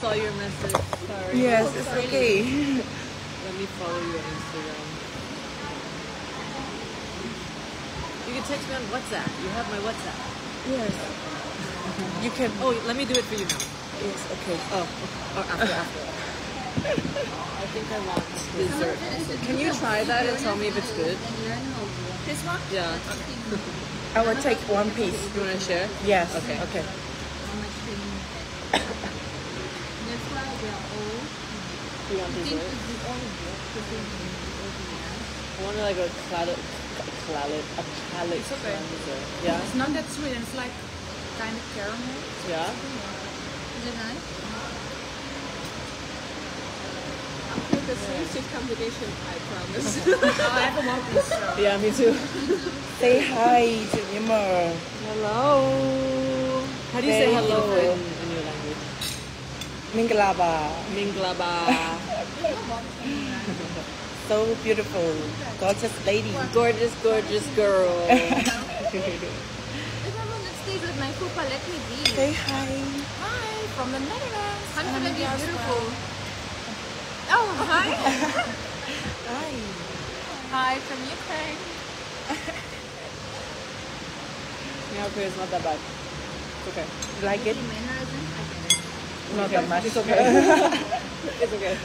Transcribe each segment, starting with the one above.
Saw your message. Sorry. Yes, it's okay. Let me follow you on Instagram. You can text me on WhatsApp. You have my WhatsApp. Yes. You can. Oh, let me do it for you now. Yes, okay. Oh, or after, after. I think I want dessert. Can you try that and tell me if it's good? This one? Yeah. I will take one piece. You want to share? Yes. Okay. Okay. That's why we are all You want think dessert? we to think we all I want like a clallet, clallet, a clallet It's okay. dessert. Yeah? It's not that sweet. It's like kind of caramel. Yeah? Is it nice? The sweet combination, I promise. Oh, I have a more piece. So. Yeah, me too. Say hi to Yimmer. Hello. How do you say Thank hello you. in, in your language? Mingalaba. Minglaba. So beautiful. Gorgeous lady. gorgeous, gorgeous girl. If I want to stay with my fupa, let me be. Say hi. Hi, from the Netherlands. I'm gonna be beautiful. well. Oh, hi. Hi. Hi, from Ukraine. yeah, okay, it's not that bad. It's okay. You like it? Mannerism, I get it. Not that much. It's okay. it's okay.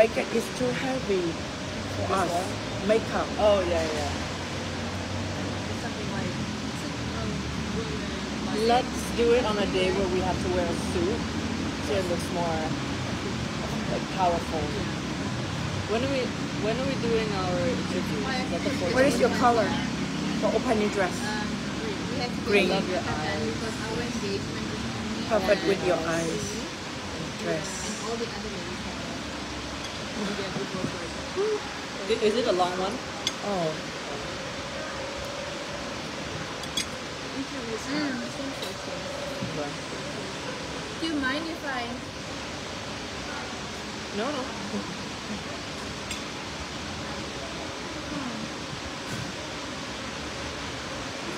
I makeup is too heavy for us. Makeup. Oh, yeah, yeah. Let's do it on a day where we have to wear a suit so it looks more like powerful. When are we when are we doing our interviews? Is that the 14th? What is your color for opening dress? Green. Love your eyes. because our engagement is only Perfect with your eyes. Dress. And all the other ladies have I- Is it a long one? Oh. Do you mind if I No, no.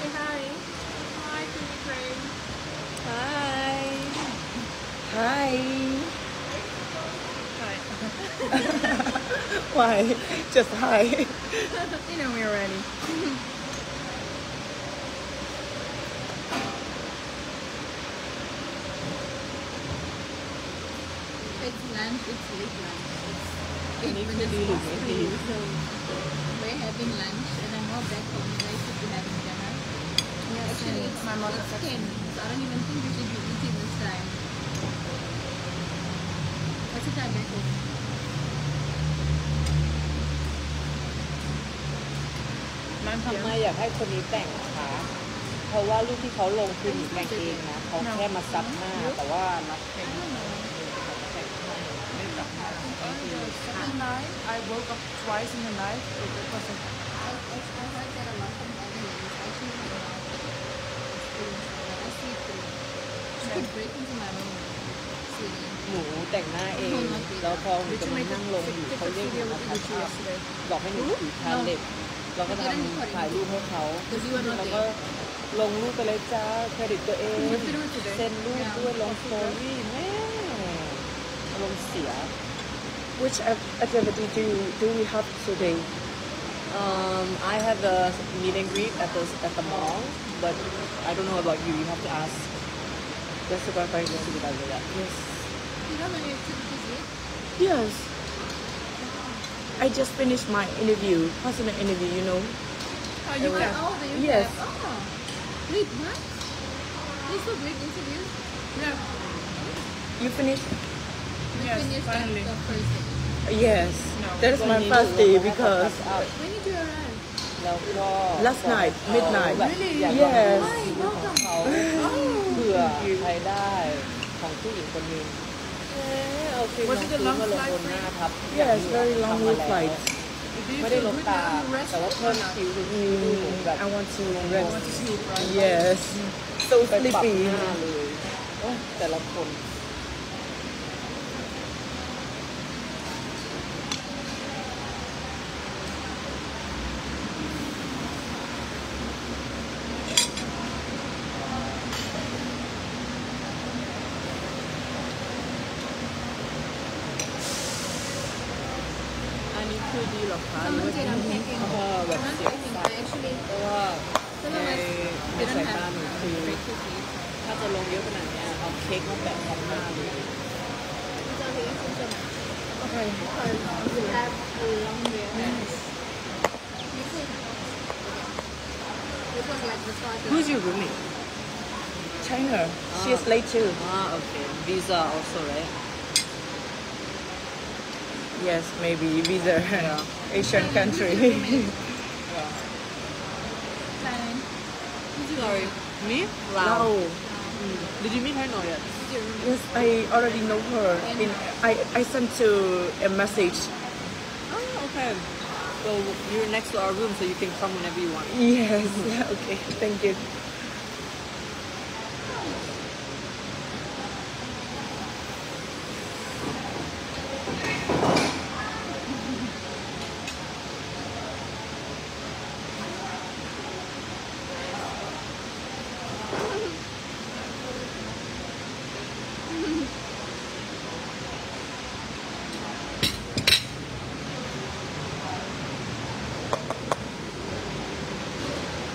say hi? Hi, from Ukraine. Hi. Hi. Hi. Why? Just hi. you know we are ready. It's lunch, it's late lunch. It's eight Make minutes me past three, so we're having lunch and I'm all back home. You guys should be having dinner. Actually, it's, my mother it's 10, so I don't even think we should be eating this time. What's the time back home? ทำไมอยากให้คนนี้แต่งคะเพราะว่ารูปที่เขาลงคือหนูแต่งเองนะเขาแค่มาซับหน้าแต่ว่านัดแต่ง Second night, I woke up twice in the night. It, it was a I, I, I heard that a lot of other ladies actually have a lot of experience with that. I see it through. She could break into my room. See, หนูแต่งหน้าเอง แล้วพอหนูกำลังนั่งลงอยู่เขาเรียกหนูมาทัชอัพบอกให้หนูถือแพนเล็ต แล้วก็ทำถ่ายรูปให้เขา because you were not แล้วก็ there. ลงรูปไปเลยจ้าเครดิตตัวเอง What did you do today? เซ็นรูปด้วยลงสตอรี่แม่อารมณ์เสีย Which ac- activity do do we have today? Um, I have a meet and greet at the at the mall, but I don't know about you. You have to ask the supervisor supervisor that. Yes. You don't know your activities yet? Yes. I just finished my interview, personal interview, you know. Oh, you can. Oh, the Yes. Oh. Wait, what? These were great interviews. Yeah. You finished? We Yes, finished finally. at the first day. Yes. No. That's my first day because When did you arrive? แล้วก็ Last night, midnight. แบบ Really? อยาก Yes. ลองของเขาเผื่อใครได้ของผู้หญิงคนหนึง เอาฟิล์มลงพื้นมานหนครับ Yes very long flight ไม่ได้ลบตาแต่ว่าเพิ่มคิ้วดูกดูแบบ want to rest yes so sleepy แต่ละคน อันนี้คือดีหรอคะ Someone said I'm taking ก็แบบ not เสียบ taking สั I ตว์ actually เพราะว่าในใน didn't สายตา have หนูคือ breakfast to eat. ถ้าจะลงเยอะขนาดเนี้ยเอาเค้กมาแปะตรงหน้าเลย It's okay, it's okay. Okay. Because you have a long way ahead. This is this was like the start of Who's your roommate China. She is late too. Ah okay visa also right Yes, maybe visa. Asian country. Thailand. sorry me Lao. Mm. did you meet her no yet Yes, I already know her. In, I, I sent to a message. oh okay so you're next to our room so you can come whenever you want Yes. Okay. Thank you.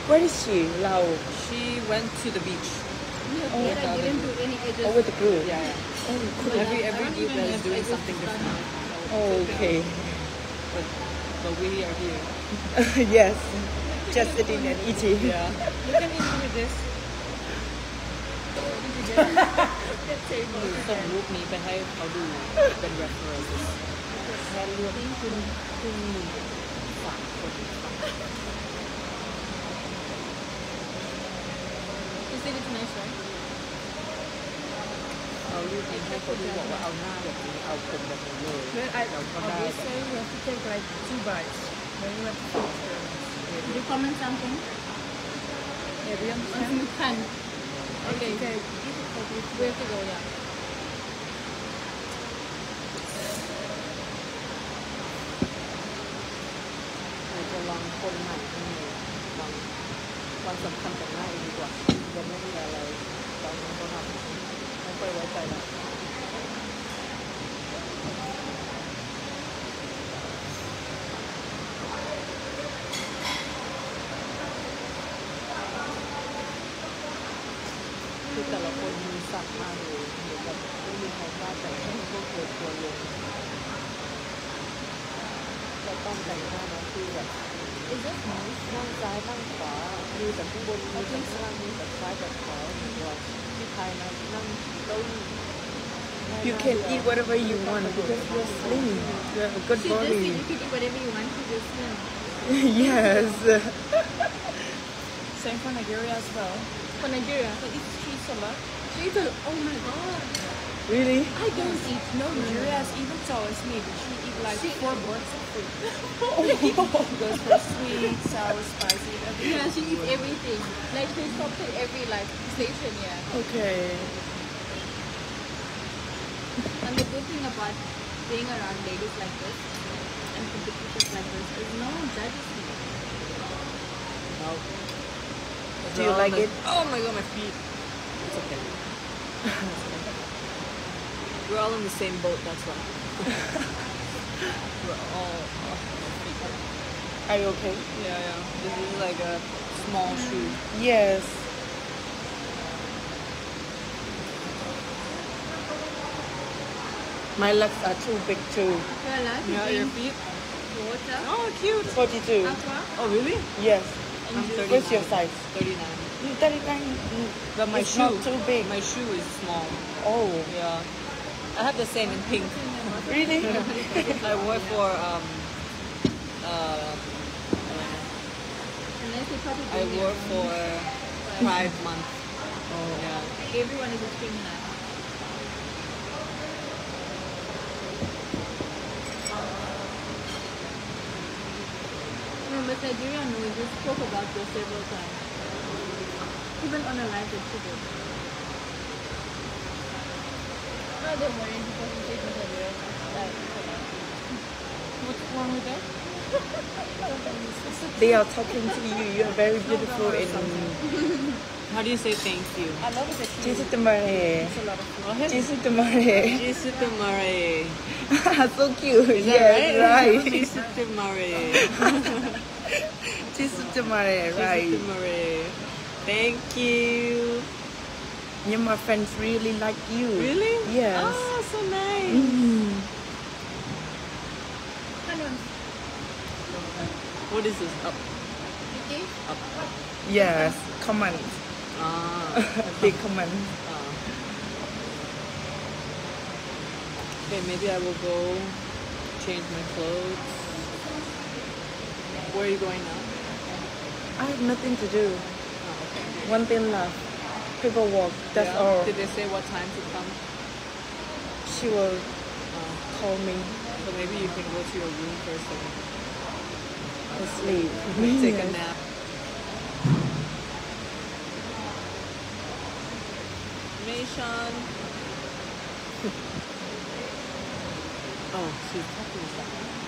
Where is she? Lao. she went to the beach Oh, yet I didn't do any. I just Oh, with the group. yeah, yeah. every every group that is doing something different Oh, okay. but but we are here yes. Just sitting and eating. yeah You can eat with this. หนูส่งรูปนี้ไปให้เขาดูเป็น reference แค่เลือกคุณคุณหนึ่งสามคน You said it's nice, right? เอารูปนี้ให้เขาดูบอกว่าเอาหน้าแบบนี้เอาผมแบบนี้เลย But I, เราก็ได้ they แบบ say you have to take like two bites when you have to take Did you comment something? Yeah, do you understand? You can. Okay, okay. We have to go, yeah. เราจะลองคนใหม่ที่มีลองความสำคัญกับหน้าเองดีกว่า ยังไม่มีอะไรตอนนั้นเขาทำไม่ค่อยไว้ใจแล้วคือแต่ละคนมีสัตว์มากเลยเหมือนแบบไม่มีใครกล้าแต่ให้พวกเธอควลง เราต้องแต่งหน้านะคือแบบ Is this nice? นั่งซ้ายนั่งขวามีแต่ข้างบนมีแต่ข้างล่างมีแต่ซ้ายแต่ขวาเหมือนว่าที่ไทยนะนั่งเก้าอี้ You can eat whatever you want because you're slim. You have a good She just said body. you can eat whatever you want because you're slim. yes. Same for Nigeria as well. For Nigeria. They eat cheese a lot. She eats a- oh my god. Really? I don't eat no Nigeria is even tall as me. but She eat like She- four boards of food. She goes for sweet, sour, spicy, everything. Yeah, she eats everything. Like she stops at every like station, yeah. Okay. And the good thing about being around ladies like this and competitors like this is no one judges me. No. Do you like it? Oh my god, my feet. It's okay. We're all in the same boat, that's why. We're all. My feet hurt. Are you okay? Yeah, yeah. This is like a small shoe. Yes. My legs are too big too. You're allowed Yeah, your drink feet. water. Oh, cute. 42. Aqua. Oh, really? Yes. I'm What's your size? 39. Mm, 39. Mm, But my It's shoe. not too big. My shoe is small. Oh, Yeah. I have the same in pink. Really? I work for. Um, uh, I work for five months. Oh. Yeah. Everyone is a criminal. But Nigerian, we just spoke about this several times. Even on a live that. No, don't worry, because we take Nigeria. Like, What's wrong with that? They are talking to you. You are very beautiful in How do you say thank you? I love it she Jesus Tamare. a lot of What? Jesus Tamare. Jisutamare. so cute. Is yes, right. Jisutamare. Jesus Tamare, right. Jisutamare. Thank you. Yeah, my friends really like you. Really? Yes. Oh, so nice. Mm. What is this? Up. Vicky, Yes. Comment. Ah. Big comment. ah. Okay, maybe I will go change my clothes. Where are you going now? I have nothing to do. Oh, okay. One thing left. Paperwork. That's Yeah? all. Did they say what time to come? She will Oh. call me So maybe you can go to your room first to sleep. Uh, and take a nap. Mayshawn. oh, she's talking to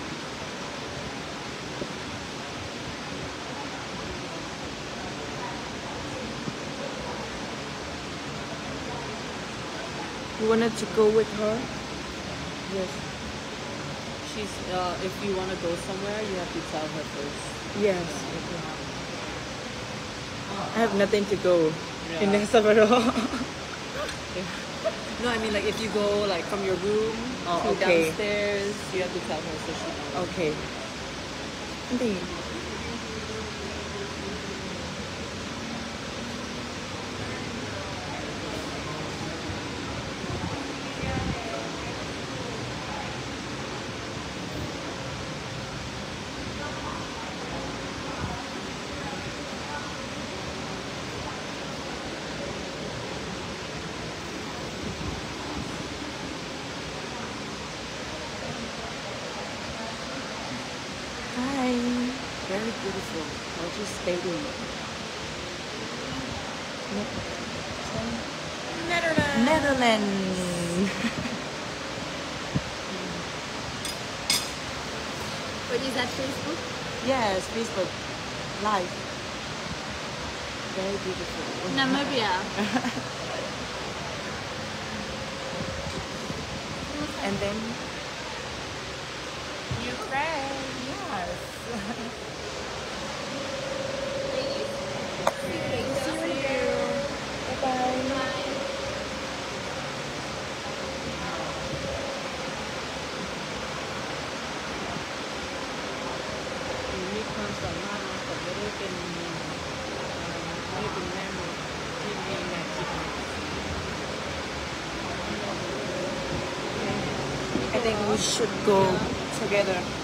You wanted to go with her? Yes. She's uh, if you want to go somewhere, you have to tell her first. Yes. I have nothing to go in Yeah. El Salvador. No, I mean like if you go like from your room Oh, to okay. downstairs, you have to tell her so she knows. okay. Hindi. Hi. Beautiful. Gorgeous baby. Netherlands. Netherlands. what is that Facebook? yes, Facebook. Live. Very beautiful. Namibia. And then Ukraine. yes. Should go together.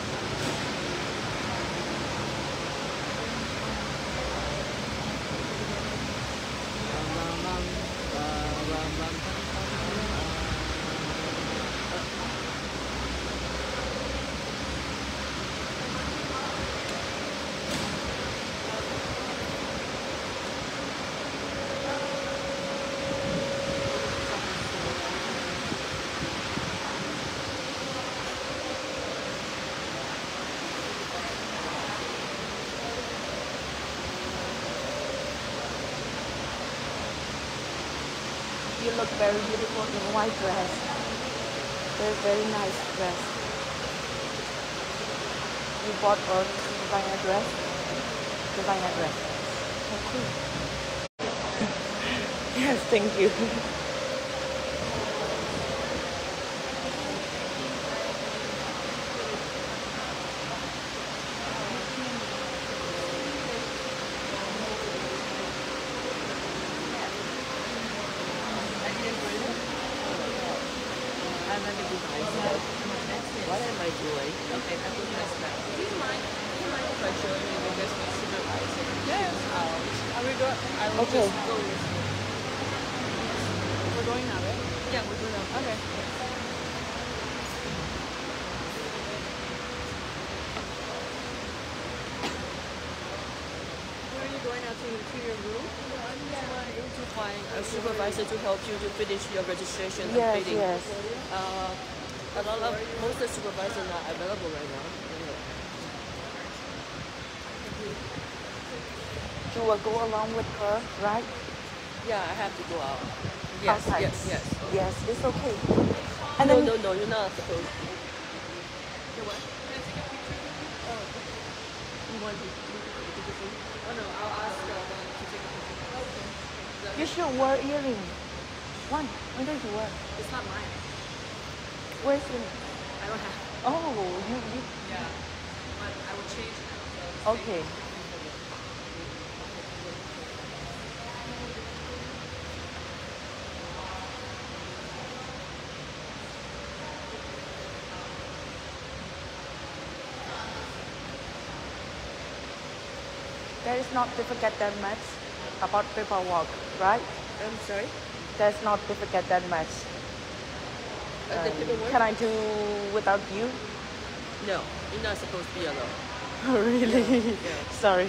Look very beautiful in white dress. Very, very nice dress. You bought a designer dress? Designer dress. So cool. yes, thank you. I'm gonna do myself. What am I doing? Okay, I put my snap. Do you mind? Do you mind if I show you because we supervising? Yes. I'll, I will go. I will Okay. just go with you. We're going now, right? Yeah, we're going now. Okay. To interior room. to find a supervisor to help you to finish your registration and Yes, bidding. yes. Uh, a lot of most of the supervisors are not available right now. Anyway. You will go along with her, right? Yeah, I have to go out. Yes, Outside. yes, yes. Yes, it's okay. And no, then no, no, you're not supposed. to. Oh no, I'll ask uh, them to take a picture. You should wear earring. One. When did you wear? It's not mine. Where's it? I don't have. Oh, you, you Yeah. But I will change now. Okay. There is not difficult that much about paperwork, right? I'm sorry. That's not difficult that much. Uh, the paperwork? can I do without you? No, you're not supposed to be alone. really? Yeah. Sorry.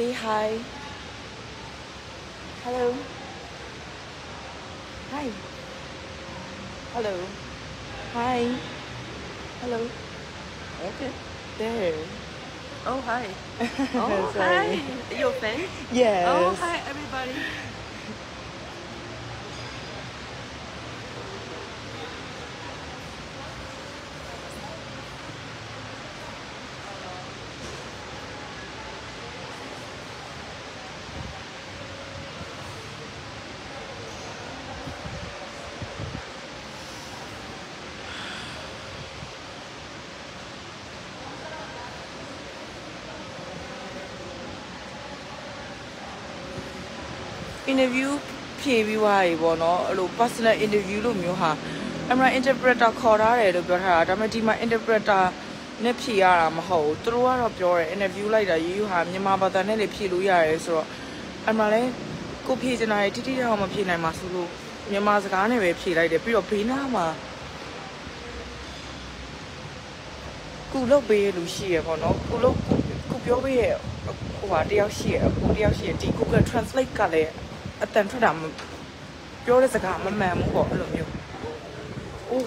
Say hi. Hello. Hi. Hello. Hi. Hello. Okay. There. Oh, hi. Oh, hi. Your you a fan? Yes. Oh, hi, everybody. Interview ဖြေပြီးသွားပြီပေါ့နော်အဲ့လို personal interview လို့မျိုးဟာအမှန် interpreter ခေါ်ထားတယ်လို့ပြောထားတာဒါပေမဲ့ဒီမှာ interpreter နဲ့ဖြေရတာမဟုတ်ဘူးသူတို့ကတော့ပြောတယ် interview လိုက်တာရေးယူဟာမြန်မာဘာသာနဲ့လေဖြေလို့ရတယ်ဆိုတော့အမှန်လဲကိုဖြေချင်တာတွေတိတိကျကျမဖြေနိုင်ပါဆိုလို့မြန်မာစကားနဲ့ပဲဖြေလိုက်တယ်ပြီးတော့ဘေးနားမှာကူလုတ်ပေးရလူရှိရပေါ့နော်ကူလုတ်ကူပြောပေးရဟိုဟာတယောက်ရှိရကူတယောက်ရှိရဒီ Google Translate ကလည်း အတန်ထွက်တာမပြောတဲ့စကားမမှန်ဘူးပေါ့အဲ့လိုမျိုးအိုး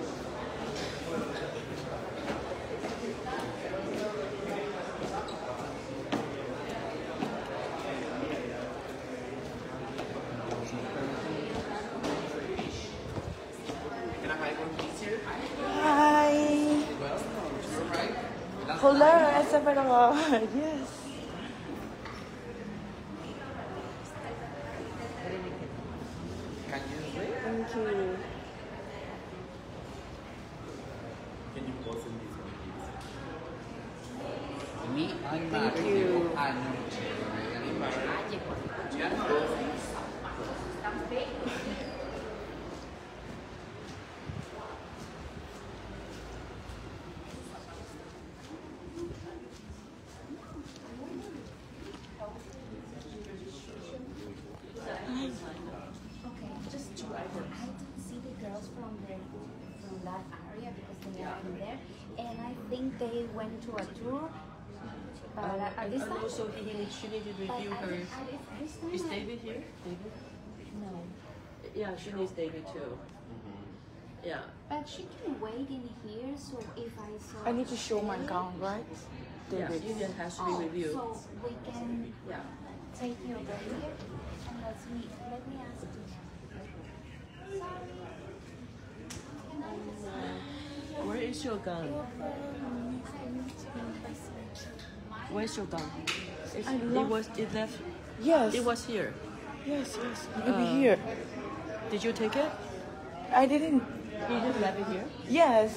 Hello, Isabella. Yes. Thank you. Can you pause in this one, please? Me, I'm Thank married. you. I know. Okay, just two. I didn't see the girls from the from that area because they are in there, and I think they went to a tour Uh, like, at And, this and time? also he needs, she needs to review at her. this- at this- this time Is David here? David? No. Yeah, she needs David too. Yeah. But she can wait in here, so if I saw. I need to show my gown right Yeah, David Union has to be Oh, reviewed. so we can Yeah. take you over here and let's meet. Let me ask you. Sorry. Can I just- Where is your gun? Where's your gun? It's, I it was it left. yes It was here. yes yes It maybe Uh, here Did you take it? I didn't You just left it here. yes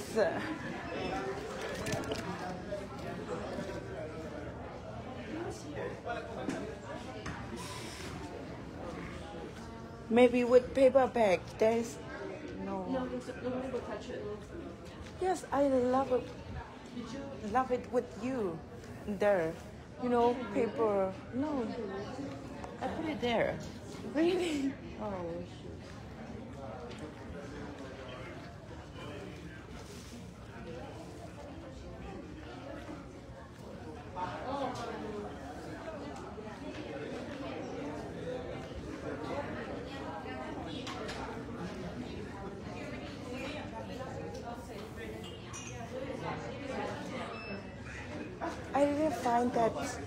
maybe with paper bag there's no No, it's, no, never touch it. Yes, I love it. Love it with you there. You know, paper. No, I put it there. really. Oh. I didn't find that.